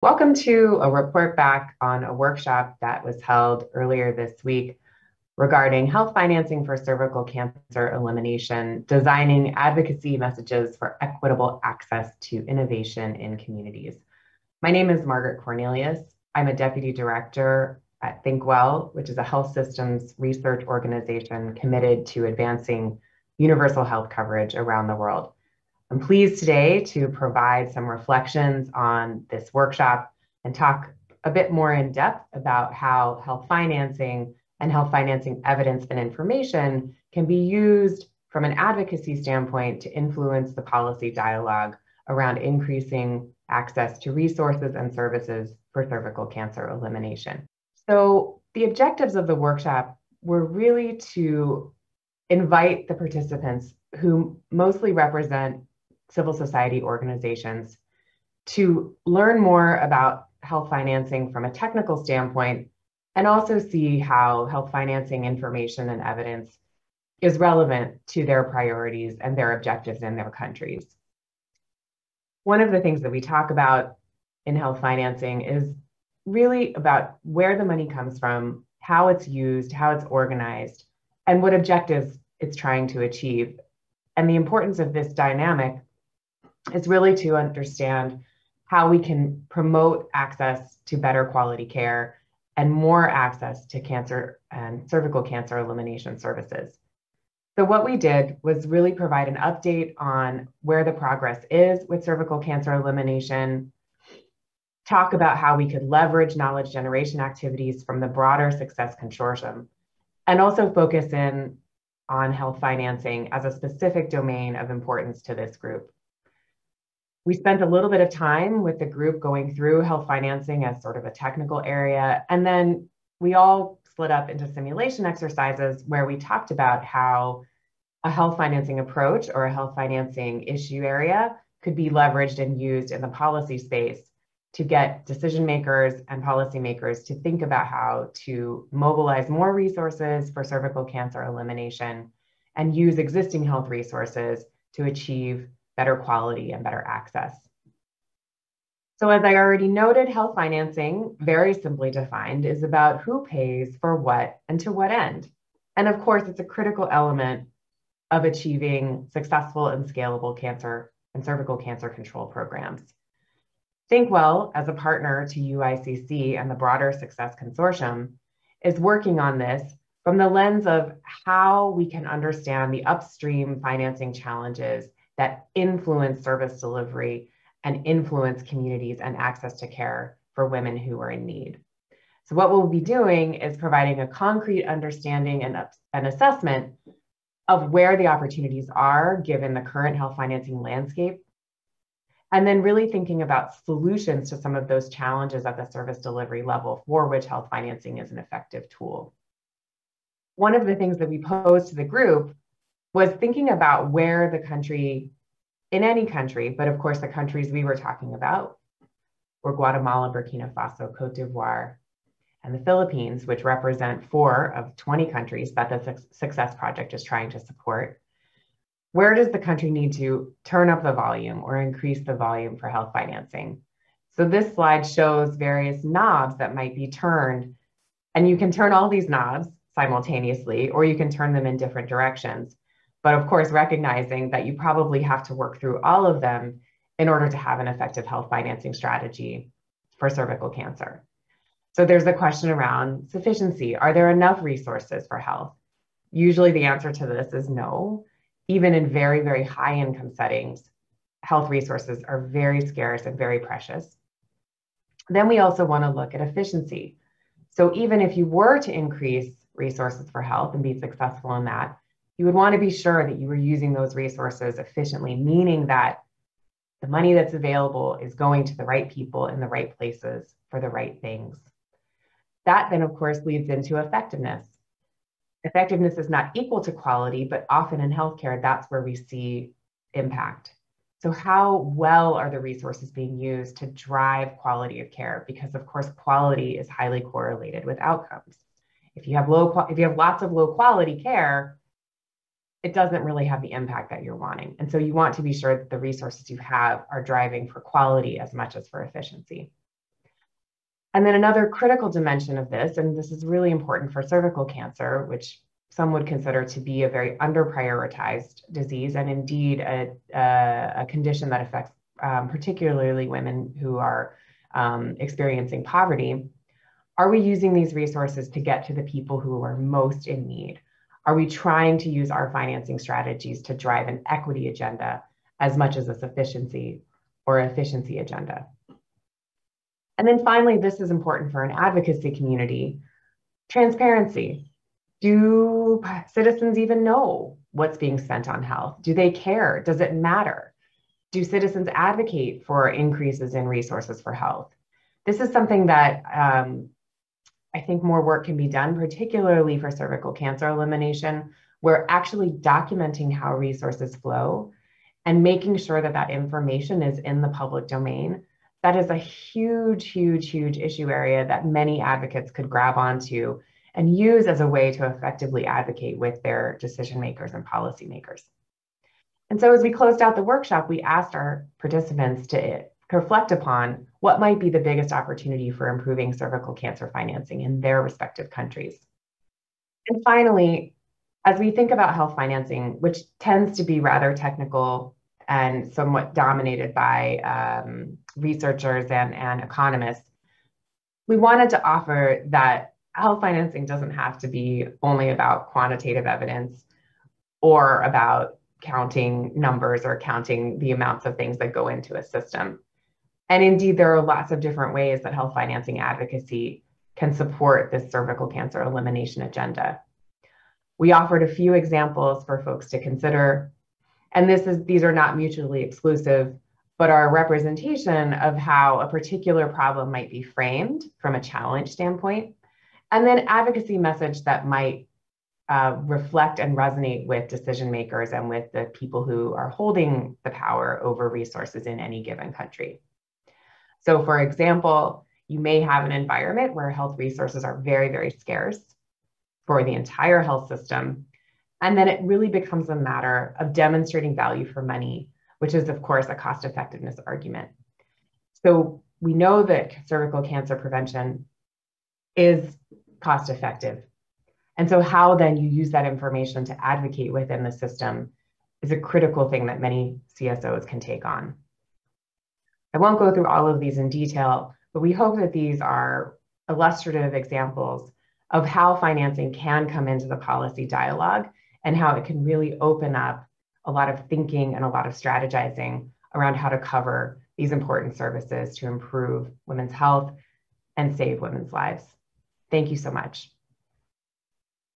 Welcome to a report back on a workshop that was held earlier this week regarding health financing for cervical cancer elimination, designing advocacy messages for equitable access to innovation in communities. My name is Margaret Cornelius. I'm a deputy director at ThinkWell, which is a health systems research organization committed to advancing universal health coverage around the world. I'm pleased today to provide some reflections on this workshop and talk a bit more in depth about how health financing and health financing evidence and information can be used from an advocacy standpoint to influence the policy dialogue around increasing access to resources and services for cervical cancer elimination. So, the objectives of the workshop were really to invite the participants who mostly represent civil society organizations to learn more about health financing from a technical standpoint and also see how health financing information and evidence is relevant to their priorities and their objectives in their countries. One of the things that we talk about in health financing is really about where the money comes from, how it's used, how it's organized, and what objectives it's trying to achieve. And the importance of this dynamic is really to understand how we can promote access to better quality care and more access to cancer and cervical cancer elimination services. So, what we did was really provide an update on where the progress is with cervical cancer elimination, talk about how we could leverage knowledge generation activities from the broader Success Consortium, and also focus in on health financing as a specific domain of importance to this group. We spent a little bit of time with the group going through health financing as sort of a technical area. And then we all split up into simulation exercises where we talked about how a health financing approach or a health financing issue area could be leveraged and used in the policy space to get decision makers and policymakers to think about how to mobilize more resources for cervical cancer elimination and use existing health resources to achieve better quality and better access. So as I already noted, health financing, very simply defined, is about who pays for what and to what end. And of course, it's a critical element of achieving successful and scalable cancer and cervical cancer control programs. ThinkWell, as a partner to UICC and the broader Success Consortium, is working on this from the lens of how we can understand the upstream financing challenges that influence service delivery and influence communities and access to care for women who are in need. So, what we'll be doing is providing a concrete understanding and an assessment of where the opportunities are given the current health financing landscape, and then really thinking about solutions to some of those challenges at the service delivery level for which health financing is an effective tool. One of the things that we posed to the group was thinking about where the country, in any country, but of course the countries we were talking about were Guatemala, Burkina Faso, Cote d'Ivoire, and the Philippines, which represent four of 20 countries that the Success Project is trying to support. Where does the country need to turn up the volume or increase the volume for health financing? So this slide shows various knobs that might be turned, and you can turn all these knobs simultaneously, or you can turn them in different directions. But of course, recognizing that you probably have to work through all of them in order to have an effective health financing strategy for cervical cancer. So there's a question around sufficiency. Are there enough resources for health? Usually the answer to this is no. Even in very, very high income settings, health resources are very scarce and very precious. Then we also want to look at efficiency. So even if you were to increase resources for health and be successful in that, you would want to be sure that you were using those resources efficiently, meaning that the money that's available is going to the right people in the right places for the right things. That then, of course, leads into effectiveness. Effectiveness is not equal to quality, but often in healthcare, that's where we see impact. So, how well are the resources being used to drive quality of care? Because, of course, quality is highly correlated with outcomes. If you have low, if you have lots of low quality care, it doesn't really have the impact that you're wanting. And so you want to be sure that the resources you have are driving for quality as much as for efficiency. And then another critical dimension of this, and this is really important for cervical cancer, which some would consider to be a very under-prioritized disease and indeed a, a, a condition that affects um, particularly women who are um, experiencing poverty. Are we using these resources to get to the people who are most in need? Are we trying to use our financing strategies to drive an equity agenda as much as a sufficiency or efficiency agenda? And then finally, this is important for an advocacy community transparency. Do citizens even know what's being spent on health? Do they care? Does it matter? Do citizens advocate for increases in resources for health? This is something that um, I think more work can be done, particularly for cervical cancer elimination. We're actually documenting how resources flow and making sure that that information is in the public domain. That is a huge, huge, huge issue area that many advocates could grab onto and use as a way to effectively advocate with their decision makers and policymakers. And so as we closed out the workshop, we asked our participants to reflect upon what might be the biggest opportunity for improving cervical cancer financing in their respective countries. And finally, as we think about health financing, which tends to be rather technical and somewhat dominated by um, researchers and, and economists, we wanted to offer that health financing doesn't have to be only about quantitative evidence or about counting numbers or counting the amounts of things that go into a system. And indeed, there are lots of different ways that health financing advocacy can support this cervical cancer elimination agenda. We offered a few examples for folks to consider. And this is these are not mutually exclusive, but are a representation of how a particular problem might be framed from a challenge standpoint. And then advocacy message that might uh, reflect and resonate with decision makers and with the people who are holding the power over resources in any given country. So for example, you may have an environment where health resources are very, very scarce for the entire health system. And then it really becomes a matter of demonstrating value for money, which is, of course, a cost effectiveness argument. So we know that cervical cancer prevention is cost effective. And so, how then you use that information to advocate within the system is a critical thing that many CSOs can take on. I won't go through all of these in detail, but we hope that these are illustrative examples of how financing can come into the policy dialogue and how it can really open up a lot of thinking and a lot of strategizing around how to cover these important services to improve women's health and save women's lives. Thank you so much.